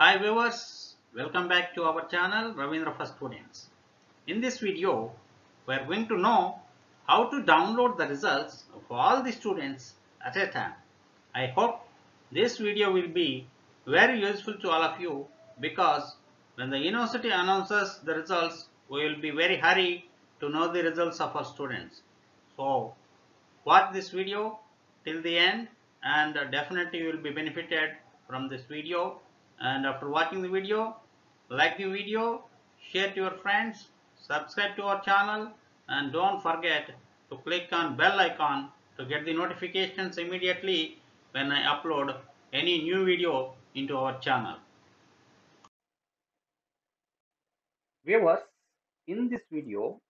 Hi viewers, welcome back to our channel Raveendra for Students. In this video, we are going to know how to download the results of all the students at a time. I hope this video will be very useful to all of you because when the university announces the results, we will be very hurry to know the results of our students. So watch this video till the end and definitely you will be benefited from this video and after watching the video like the video share to your friends subscribe to our channel and don't forget to click on bell icon to get the notifications immediately when I upload any new video into our channel. Viewers, in this video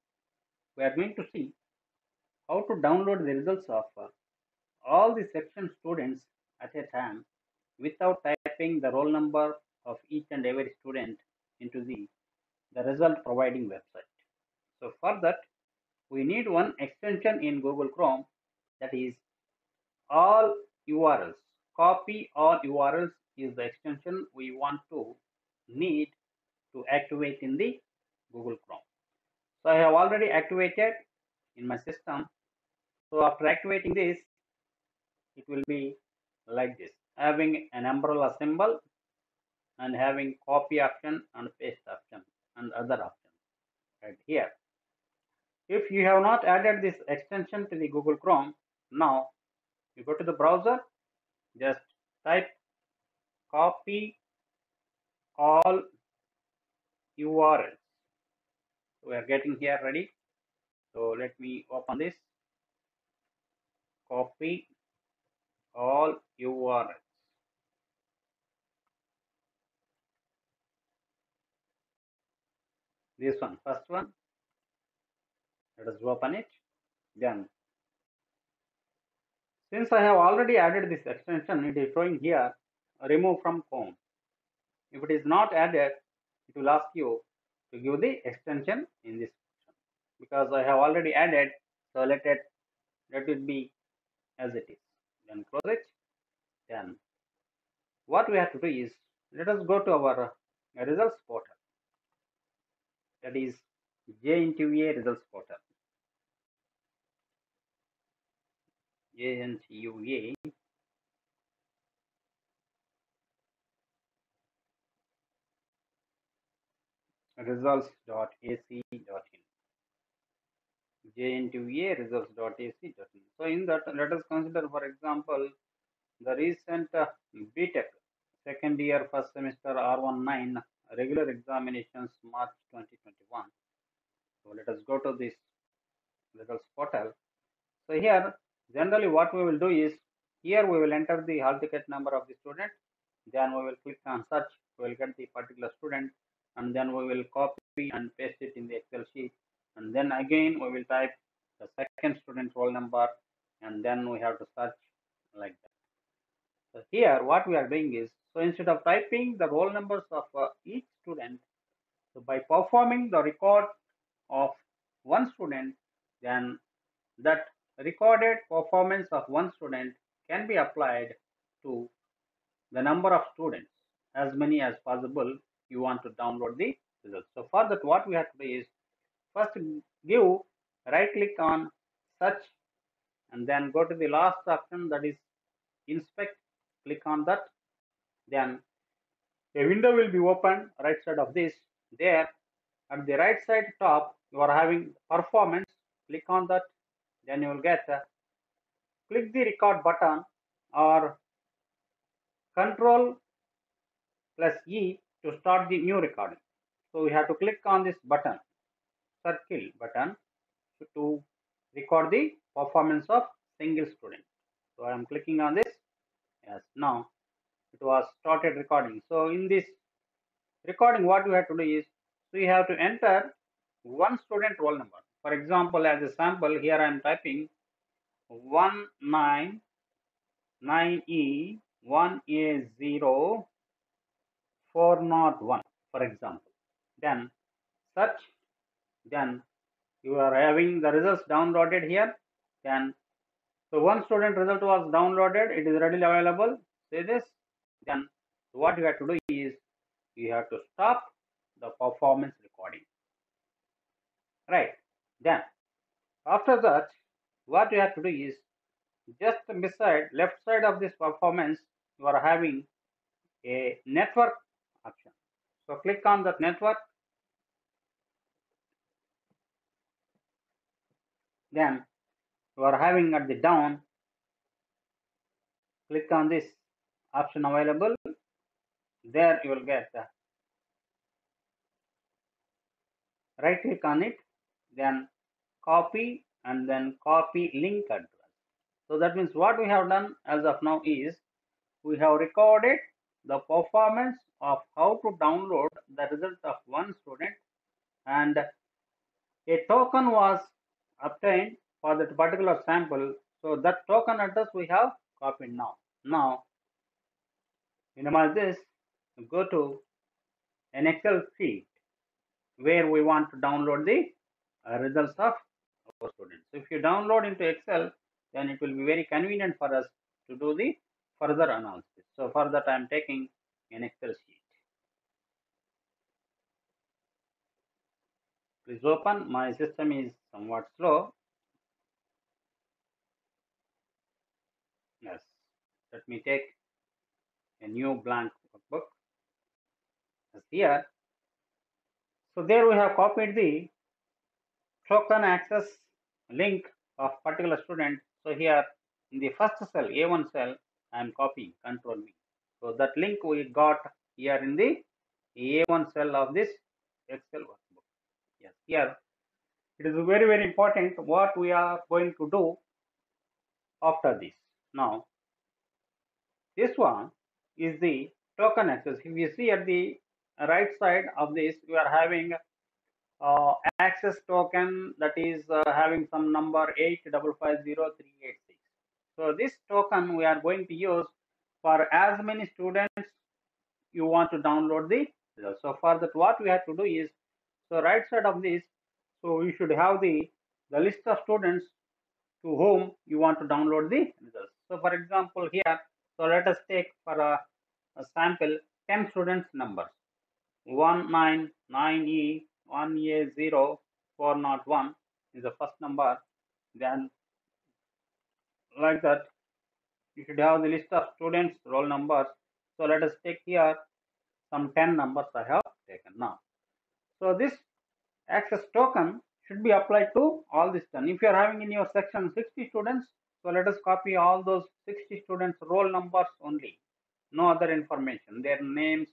we are going to see how to download the results of uh, all the section students at a time without typing the roll number of each and every student into the, the result providing website. So for that, we need one extension in Google Chrome that is all URLs. Copy all URLs is the extension we want to need to activate in the Google Chrome. So I have already activated in my system. So after activating this, it will be like this having an umbrella symbol and having copy option and paste option and other options right here. If you have not added this extension to the google chrome now you go to the browser just type copy all urls we are getting here ready. So let me open this. Copy all urls this one first one. Let us open it. Then since I have already added this extension it is showing here remove from Chrome if it is not added it will ask you to give the extension in this section because I have already added so let it let it be as it is. Then close it. Then what we have to do is let us go to our results portal that is JNTUA results portal. JNTUA results.ac.in JNTUA results.ac.in. So in that, let us consider, for example, the recent uh, BTech second year first semester R19 regular examinations March 2021. So let us go to this results portal. So here generally what we will do is here we will enter the hall ticket number of the student. Then we will click on search. We will get the particular student. And then we will copy and paste it in the excel sheet. And then again we will type the second student roll number. And then we have to search like that. So here what we are doing is so instead of typing the roll numbers of uh, each student, so by performing the record of one student, then that recorded performance of one student can be applied to the number of students, as many as possible you want to download the results. So for that what we have to do is first give right click on search and then go to the last option that is inspect, click on that then a window will be opened right side of this there at the right side top you are having performance click on that then you will get uh, click the record button or control plus e to start the new recording. So we have to click on this button circle button to record the performance of single student. So i am clicking on this. Yes now it was started recording. So in this recording, what we have to do is we have to enter one student roll number. For example, as a sample, here I am typing 199E 1A0 401, for example. Then search, then you are having the results downloaded here. Then so one student result was downloaded, it is readily available. Say this then what you have to do is you have to stop the performance recording. Right. Then after that, what you have to do is just beside left side of this performance, you are having a network option. So click on that network. Then you are having at the down, click on this option available. There you will get the right click on it, then copy and then copy link address. So that means what we have done as of now is we have recorded the performance of how to download the result of one student and a token was obtained for that particular sample. So that token address we have copied now. Now minimize this, go to an Excel sheet where we want to download the Uh, results of our students. So if you download into Excel, then it will be very convenient for us to do the further analysis. So for that I am taking an Excel sheet. Please open. My system is somewhat slow. Yes. Let me take a new blank workbook. As here. So there we have copied the token access link of particular student. So here in the first cell, A1 cell, I am copying control V. So that link we got here in the A1 cell of this Excel workbook. Yes, here it is very, very important what we are going to do after this. Now, this one is the token access. If you see at the right side of this, we are having access token that is uh, having some number 8550386. So this token we are going to use for as many students you want to download the results. So for that what we have to do is, so right side of this, so we should have the, the list of students to whom you want to download the results. So for example here, so let us take for a, a sample 10 students numbers 199E 1A0 401 is the first number. Then like that you should have the list of students roll numbers. So let us take here some 10 numbers I have taken now. So this access token should be applied to all this 10. If you are having in your section 60 students, so let us copy all those 60 students roll numbers only. No other information, their names,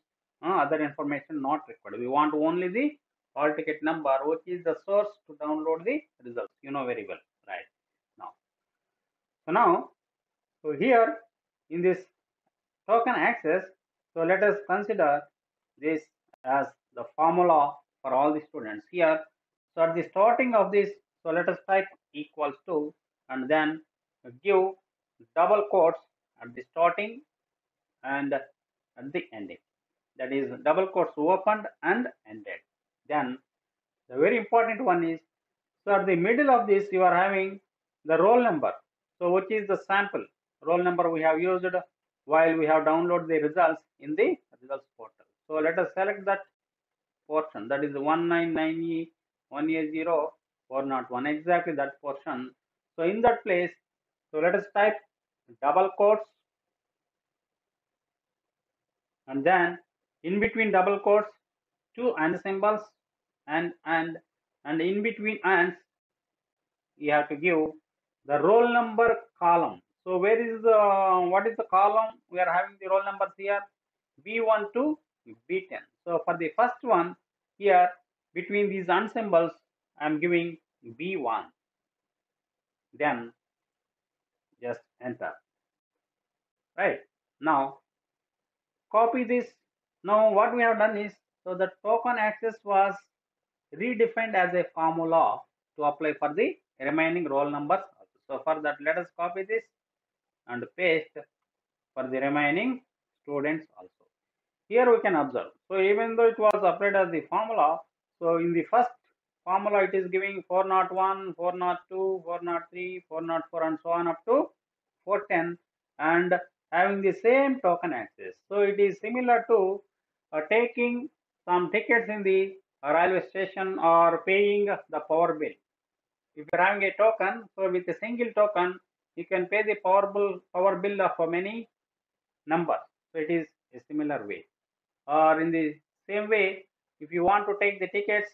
uh, other information not required. We want only the hall ticket number, which is the source to download the results. You know very well, right? Now, so now, so here in this token access, so let us consider this as the formula for all the students here. So at the starting of this, so let us type equals to and then give double quotes at the starting and at the ending. That is double quotes opened and ended. Then the very important one is, so at the middle of this you are having the roll number. So which is the sample roll number we have used while we have downloaded the results in the results portal. So let us select that portion that is 199E 1A0 401 exactly that portion. So in that place, so let us type double quotes and then in between double quotes two and symbols and and and in between ands you have to give the roll number column. So where is the what is the column? We are having the roll numbers here. B1 to b10 so for the first one here between these and symbols i am giving b1 then just enter. Right. Now copy this. Now what we have done is so the token access was redefined as a formula to apply for the remaining roll numbers. So for that, let us copy this and paste for the remaining students also. Here we can observe. So even though it was applied as the formula, so in the first formula it is giving 401, 402, 403, 404 and so on up to 410 and having the same token access. So it is similar to uh, taking some tickets in the railway station or paying the power bill. If you're having a token, so with a single token, you can pay the power bill, power bill of many numbers. So it is a similar way. Or in the same way, if you want to take the tickets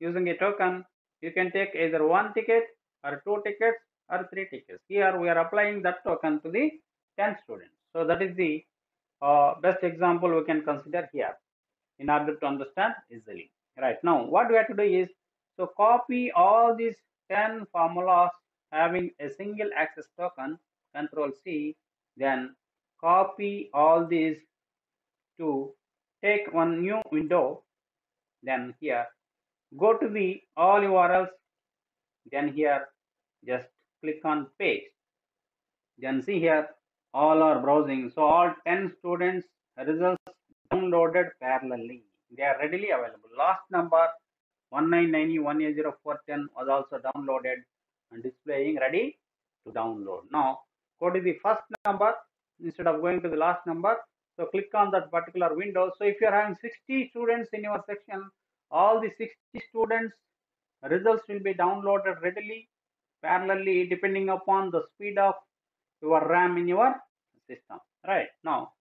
using a token, you can take either one ticket or two tickets or three tickets. Here we are applying that token to the 10 students. So that is the uh, best example we can consider here in order to understand easily. Right now, what we have to do is so copy all these 10 formulas having a single access token, control C, then copy all these to take one new window, then here go to the all URLs, then here just click on paste. Then see here all are browsing. So all 10 students results downloaded parallelly. They are readily available. Last number 199018041 was also downloaded and displaying ready to download. Now go to the first number instead of going to the last number. So click on that particular window. So if you are having 60 students in your section, all the 60 students results will be downloaded readily, parallelly, depending upon the speed of your RAM in your system. Right now,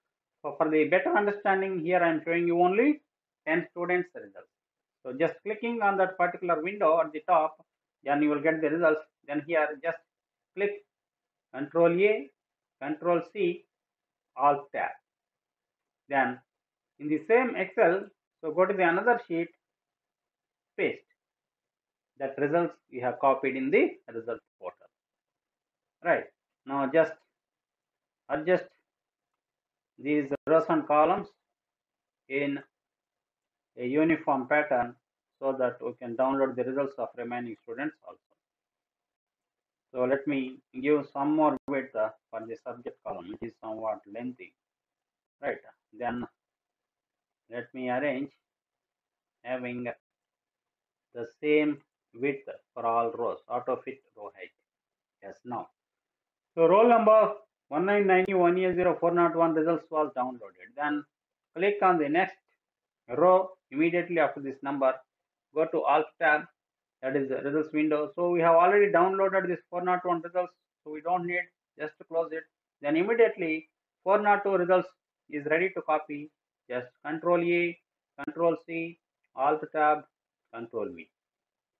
so for the better understanding, here I am showing you only 10 students results. So just clicking on that particular window at the top, then you will get the results. Then here just click Control A, Control C, Alt Tab. Then in the same Excel, so go to the another sheet, paste that results you have copied in the result portal. Right now just adjust these rows and columns in a uniform pattern so that we can download the results of remaining students also. So let me give some more width uh, for the subject column, which is somewhat lengthy. Right, then let me arrange having the same width for all rows, auto fit row height. Yes, now. So roll number 19901804101 results was downloaded. Then click on the next row immediately after this number. Go to Alt tab, that is the results window. So we have already downloaded this 401 results, so we don't need just to close it. Then immediately 402 results is ready to copy. Just Control A, Control C, Alt tab, Control V.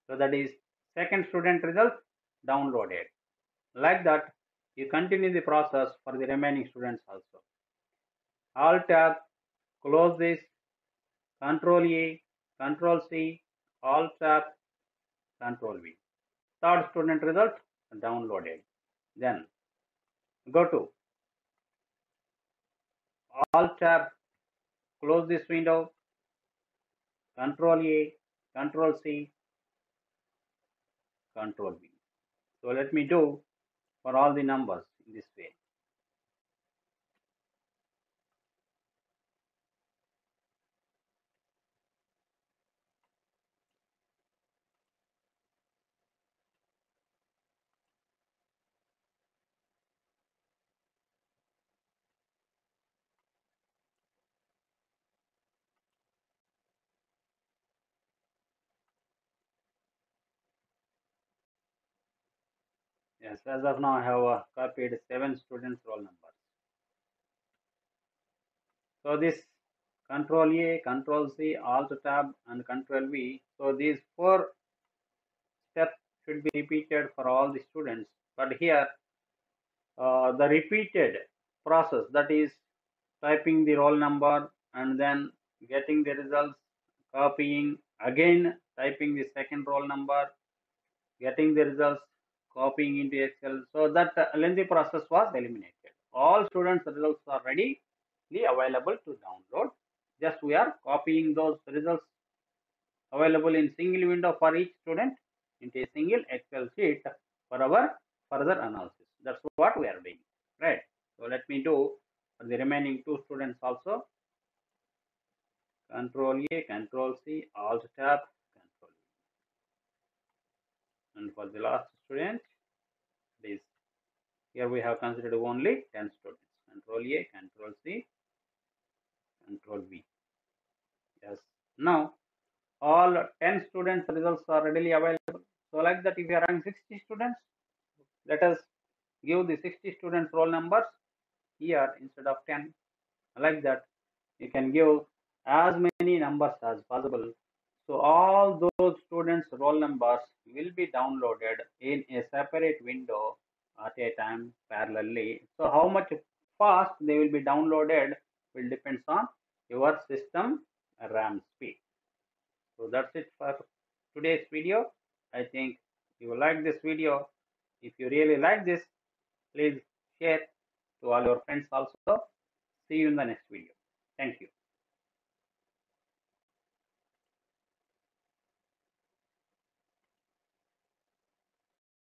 So that is second student result downloaded. Like that, you continue the process for the remaining students also. Alt tab, close this, Control A, Control C, Alt tab, Control V. Third student result downloaded. Then go to Alt tab, close this window, Control A, Control C, Control V. So let me do for all the numbers in this way. Yes, as of now, I have uh, copied seven students' roll numbers. So this Control A, Control C, Alt Tab, and Control V. So these four steps should be repeated for all the students. But here, uh, the repeated process that is typing the roll number and then getting the results, copying again, typing the second roll number, getting the results, copying into Excel. So that lengthy process was eliminated. All students' results are readily available to download. Just we are copying those results available in single window for each student into a single Excel sheet for our further analysis. That's what we are doing, right? So let me do for the remaining two students also. Control A, Control C, Alt Tab, Control. And for the last student, this here we have considered only 10 students. Control A, Control C, Control V. Yes. Now, all 10 students results are readily available. So like that, if you are having 60 students, let us give the 60 students roll numbers here instead of 10. Like that, you can give as many numbers as possible. So all those students roll numbers will be downloaded in a separate window at a time parallelly. So how much fast they will be downloaded will depends on your system RAM speed. So that's it for today's video. I think you like this video. If you really like this, please share to all your friends also. See you in the next video. Thank you.